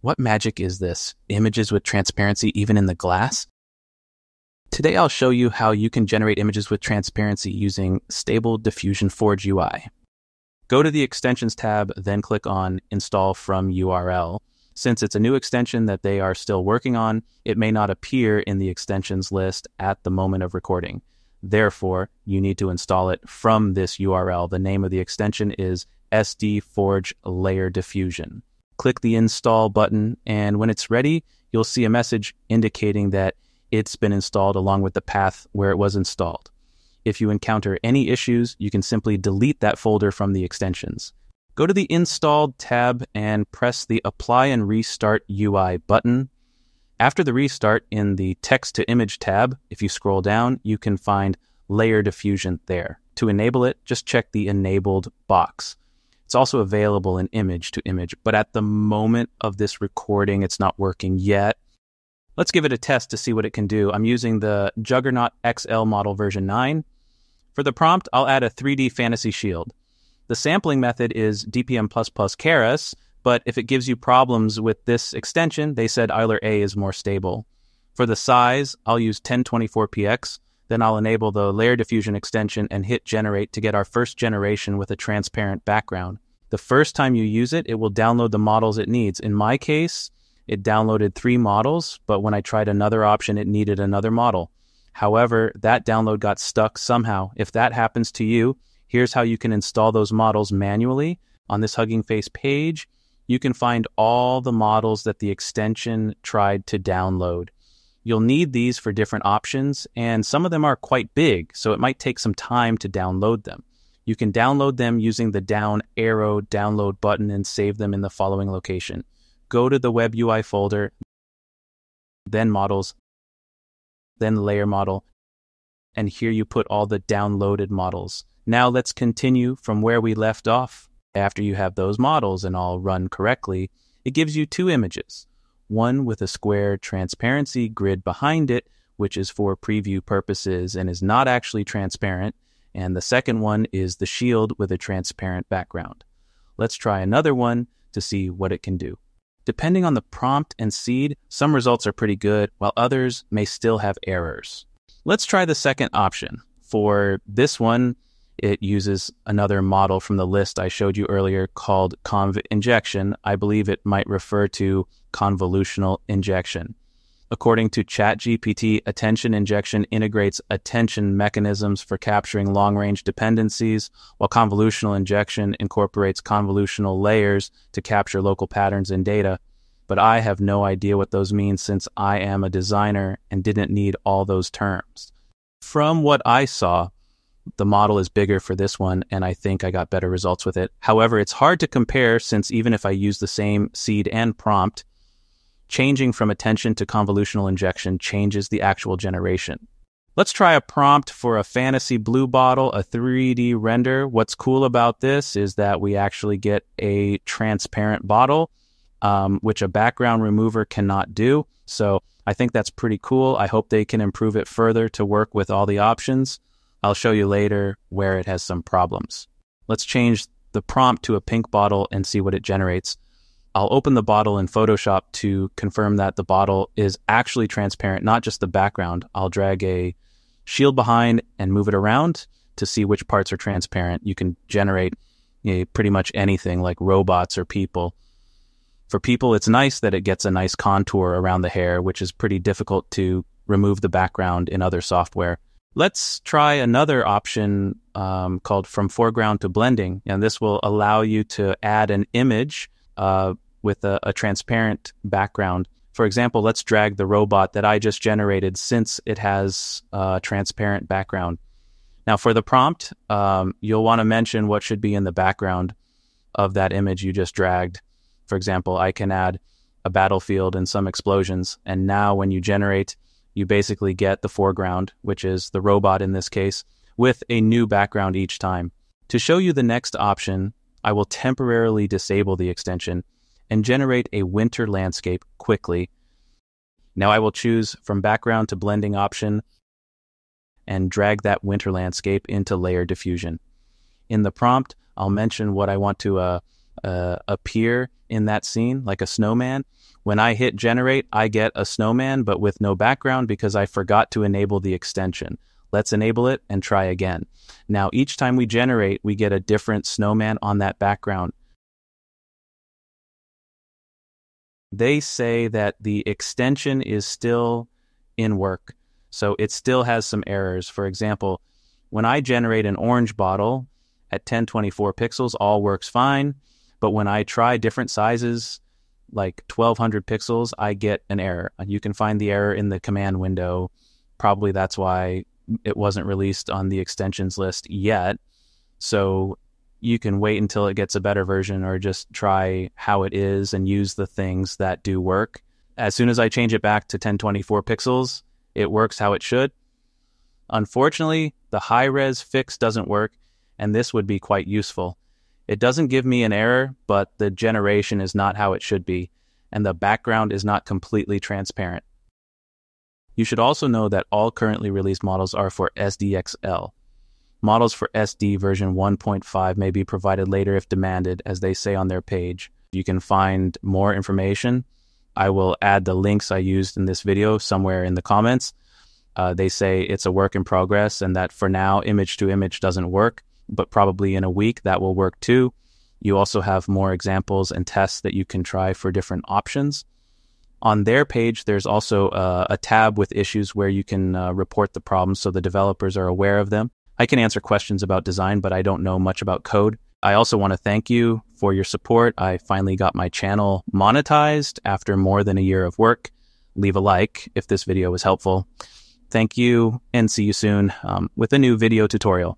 What magic is this? Images with transparency even in the glass? Today I'll show you how you can generate images with transparency using Stable Diffusion Forge UI. Go to the Extensions tab, then click on Install from URL. Since it's a new extension that they are still working on, it may not appear in the extensions list at the moment of recording. Therefore, you need to install it from this URL. The name of the extension is SD Forge Layer Diffusion click the install button, and when it's ready, you'll see a message indicating that it's been installed along with the path where it was installed. If you encounter any issues, you can simply delete that folder from the extensions. Go to the Installed tab and press the Apply and Restart UI button. After the restart, in the Text to Image tab, if you scroll down, you can find Layer Diffusion there. To enable it, just check the Enabled box. It's also available in image to image, but at the moment of this recording, it's not working yet. Let's give it a test to see what it can do. I'm using the Juggernaut XL model version 9. For the prompt, I'll add a 3D fantasy shield. The sampling method is DPM++ Karras, but if it gives you problems with this extension, they said Euler A is more stable. For the size, I'll use 1024px. Then I'll enable the layer diffusion extension and hit generate to get our first generation with a transparent background. The first time you use it, it will download the models it needs. In my case, it downloaded three models, but when I tried another option, it needed another model. However, that download got stuck somehow. If that happens to you, here's how you can install those models manually. On this Hugging Face page, you can find all the models that the extension tried to download. You'll need these for different options, and some of them are quite big, so it might take some time to download them. You can download them using the down arrow download button and save them in the following location. Go to the Web UI folder, then Models, then Layer Model, and here you put all the downloaded models. Now let's continue from where we left off. After you have those models and all run correctly, it gives you two images one with a square transparency grid behind it, which is for preview purposes and is not actually transparent, and the second one is the shield with a transparent background. Let's try another one to see what it can do. Depending on the prompt and seed, some results are pretty good, while others may still have errors. Let's try the second option. For this one, it uses another model from the list I showed you earlier called conv injection. I believe it might refer to convolutional injection. According to ChatGPT, attention injection integrates attention mechanisms for capturing long range dependencies, while convolutional injection incorporates convolutional layers to capture local patterns in data. But I have no idea what those mean since I am a designer and didn't need all those terms. From what I saw, the model is bigger for this one, and I think I got better results with it. However, it's hard to compare since even if I use the same seed and prompt, changing from attention to convolutional injection changes the actual generation. Let's try a prompt for a fantasy blue bottle, a 3D render. What's cool about this is that we actually get a transparent bottle, um, which a background remover cannot do. So I think that's pretty cool. I hope they can improve it further to work with all the options. I'll show you later where it has some problems. Let's change the prompt to a pink bottle and see what it generates. I'll open the bottle in Photoshop to confirm that the bottle is actually transparent, not just the background. I'll drag a shield behind and move it around to see which parts are transparent. You can generate pretty much anything like robots or people. For people, it's nice that it gets a nice contour around the hair, which is pretty difficult to remove the background in other software. Let's try another option um, called From Foreground to Blending. And this will allow you to add an image uh, with a, a transparent background. For example, let's drag the robot that I just generated since it has a transparent background. Now, for the prompt, um, you'll want to mention what should be in the background of that image you just dragged. For example, I can add a battlefield and some explosions. And now, when you generate, you basically get the foreground, which is the robot in this case, with a new background each time. To show you the next option, I will temporarily disable the extension and generate a winter landscape quickly. Now I will choose from background to blending option and drag that winter landscape into layer diffusion. In the prompt, I'll mention what I want to uh, uh, appear in that scene, like a snowman. When I hit generate, I get a snowman, but with no background because I forgot to enable the extension. Let's enable it and try again. Now, each time we generate, we get a different snowman on that background. They say that the extension is still in work, so it still has some errors. For example, when I generate an orange bottle at 1024 pixels, all works fine. But when I try different sizes, like 1200 pixels, I get an error. You can find the error in the command window. Probably that's why it wasn't released on the extensions list yet. So you can wait until it gets a better version or just try how it is and use the things that do work. As soon as I change it back to 1024 pixels, it works how it should. Unfortunately, the high res fix doesn't work, and this would be quite useful. It doesn't give me an error, but the generation is not how it should be, and the background is not completely transparent. You should also know that all currently released models are for SDXL. Models for SD version 1.5 may be provided later if demanded, as they say on their page. You can find more information. I will add the links I used in this video somewhere in the comments. Uh, they say it's a work in progress and that for now, image to image doesn't work but probably in a week that will work too. You also have more examples and tests that you can try for different options. On their page, there's also a, a tab with issues where you can uh, report the problems so the developers are aware of them. I can answer questions about design, but I don't know much about code. I also want to thank you for your support. I finally got my channel monetized after more than a year of work. Leave a like if this video was helpful. Thank you and see you soon um, with a new video tutorial.